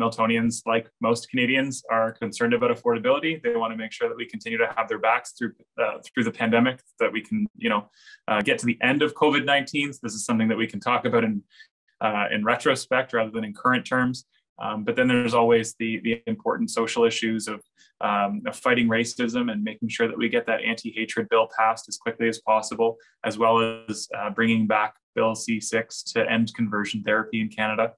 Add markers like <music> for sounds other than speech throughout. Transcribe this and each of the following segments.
Miltonians, like most Canadians, are concerned about affordability. They want to make sure that we continue to have their backs through uh, through the pandemic, that we can, you know, uh, get to the end of COVID nineteen. So This is something that we can talk about in uh, in retrospect rather than in current terms. Um, but then there's always the the important social issues of, um, of fighting racism and making sure that we get that anti-hatred bill passed as quickly as possible, as well as uh, bringing back Bill C6 to end conversion therapy in Canada.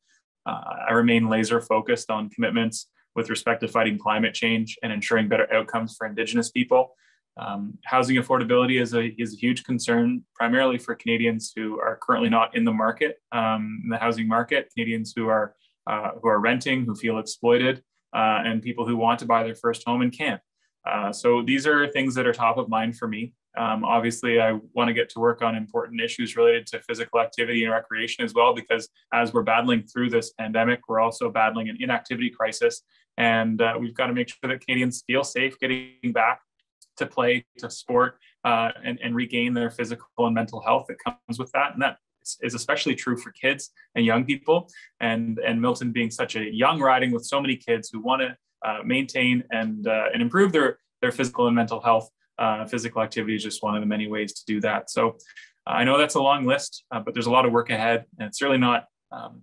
Uh, I remain laser focused on commitments with respect to fighting climate change and ensuring better outcomes for Indigenous people. Um, housing affordability is a, is a huge concern, primarily for Canadians who are currently not in the market, um, in the housing market, Canadians who are, uh, who are renting, who feel exploited, uh, and people who want to buy their first home and can't. Uh, so these are things that are top of mind for me. Um, obviously, I want to get to work on important issues related to physical activity and recreation as well, because as we're battling through this pandemic, we're also battling an inactivity crisis. And uh, we've got to make sure that Canadians feel safe getting back to play, to sport, uh, and, and regain their physical and mental health that comes with that. And that is especially true for kids and young people. And, and Milton being such a young riding with so many kids who want to uh, maintain and, uh, and improve their, their physical and mental health uh, physical activity is just one of the many ways to do that. So uh, I know that's a long list, uh, but there's a lot of work ahead, and it's certainly not, um,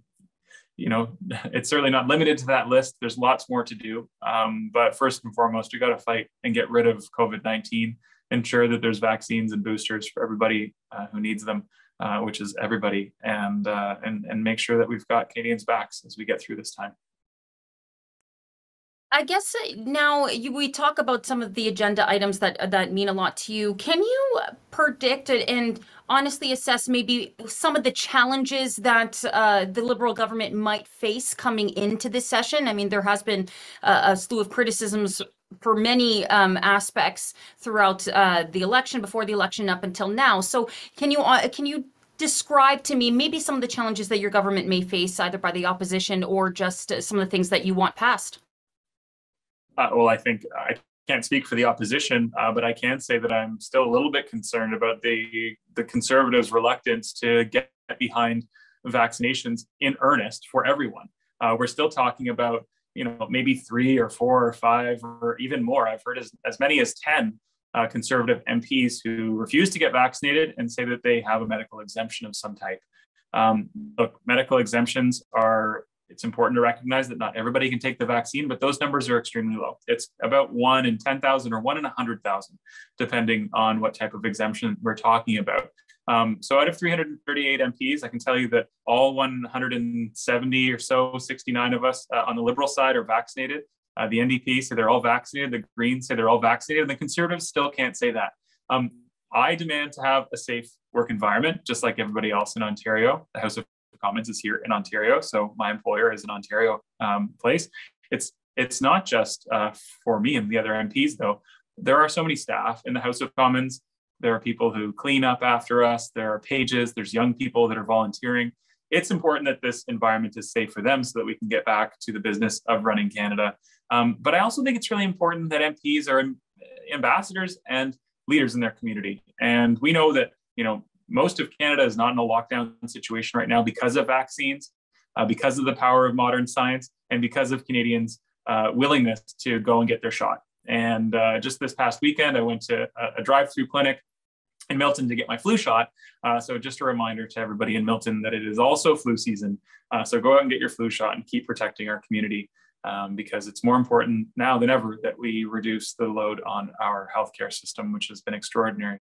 you know, <laughs> it's certainly not limited to that list. There's lots more to do. Um, but first and foremost, we got to fight and get rid of COVID-19, ensure that there's vaccines and boosters for everybody uh, who needs them. Uh, which is everybody, and, uh, and and make sure that we've got Canadians' backs as we get through this time. I guess uh, now you, we talk about some of the agenda items that uh, that mean a lot to you. Can you predict and honestly assess maybe some of the challenges that uh, the Liberal government might face coming into this session? I mean, there has been a, a slew of criticisms for many um, aspects throughout uh, the election, before the election, up until now. So, can you uh, can you describe to me maybe some of the challenges that your government may face, either by the opposition or just uh, some of the things that you want passed? Uh, well, I think I can't speak for the opposition, uh, but I can say that I'm still a little bit concerned about the the conservatives' reluctance to get behind vaccinations in earnest for everyone. Uh, we're still talking about you know maybe three or four or five or even more. I've heard as, as many as ten uh, conservative MPs who refuse to get vaccinated and say that they have a medical exemption of some type. Um, look, medical exemptions are it's important to recognize that not everybody can take the vaccine, but those numbers are extremely low. It's about one in 10,000 or one in 100,000, depending on what type of exemption we're talking about. Um, so out of 338 MPs, I can tell you that all 170 or so, 69 of us uh, on the Liberal side are vaccinated. Uh, the NDP say they're all vaccinated. The Greens say they're all vaccinated. And the Conservatives still can't say that. Um, I demand to have a safe work environment, just like everybody else in Ontario. The House of Commons is here in Ontario, so my employer is an Ontario um, place. It's it's not just uh, for me and the other MPs though. There are so many staff in the House of Commons. There are people who clean up after us. There are pages. There's young people that are volunteering. It's important that this environment is safe for them so that we can get back to the business of running Canada. Um, but I also think it's really important that MPs are ambassadors and leaders in their community. And we know that you know most of Canada is not in a lockdown situation right now because of vaccines, uh, because of the power of modern science, and because of Canadians' uh, willingness to go and get their shot. And uh, just this past weekend, I went to a, a drive-through clinic in Milton to get my flu shot. Uh, so just a reminder to everybody in Milton that it is also flu season. Uh, so go out and get your flu shot and keep protecting our community um, because it's more important now than ever that we reduce the load on our healthcare system, which has been extraordinary.